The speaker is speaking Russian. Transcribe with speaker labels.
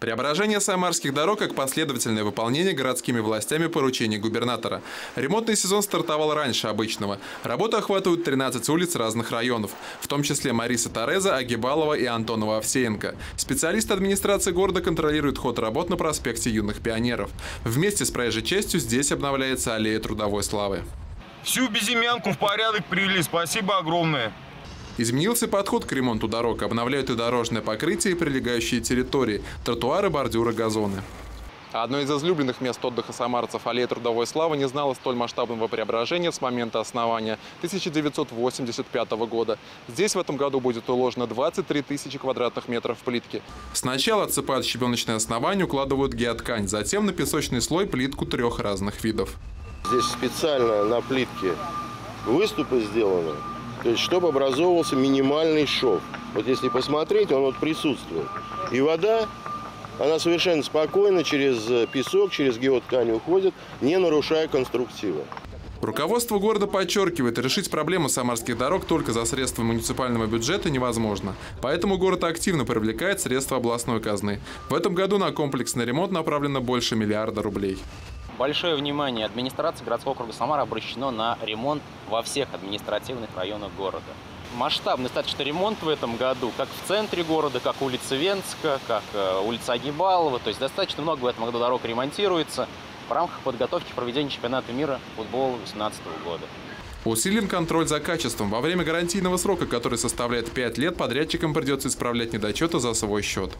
Speaker 1: Преображение самарских дорог как последовательное выполнение городскими властями поручений губернатора. Ремонтный сезон стартовал раньше обычного. Работы охватывают 13 улиц разных районов, в том числе Мариса Тореза, Агибалова и Антонова Овсеенко. Специалисты администрации города контролируют ход работ на проспекте Юных Пионеров. Вместе с проезжей частью здесь обновляется аллея трудовой славы.
Speaker 2: Всю безымянку в порядок привели. Спасибо огромное.
Speaker 1: Изменился подход к ремонту дорог, обновляют и дорожное покрытие, и прилегающие территории, тротуары, бордюры, газоны. Одно из излюбленных мест отдыха самарцев аллея Трудовой Славы не знало столь масштабного преображения с момента основания 1985 года. Здесь в этом году будет уложено 23 тысячи квадратных метров плитки. Сначала отсыпают щебеночное основание, укладывают геоткань, затем на песочный слой плитку трех разных видов.
Speaker 3: Здесь специально на плитке выступы сделаны, то есть, чтобы образовывался минимальный шов. Вот если посмотреть, он вот присутствует. И вода, она совершенно спокойно через песок, через геоткань уходит, не нарушая конструктива.
Speaker 1: Руководство города подчеркивает, решить проблему самарских дорог только за средства муниципального бюджета невозможно. Поэтому город активно привлекает средства областной казны. В этом году на комплексный ремонт направлено больше миллиарда рублей.
Speaker 4: Большое внимание администрации городского округа Самара обращено на ремонт во всех административных районах города. Масштабный достаточно ремонт в этом году, как в центре города, как улица Венска, как э, улица Агибалова. То есть достаточно много в этом году дорог ремонтируется в рамках подготовки к проведению чемпионата мира футбола 2018 года.
Speaker 1: Усилен контроль за качеством. Во время гарантийного срока, который составляет 5 лет, подрядчикам придется исправлять недочеты за свой счет.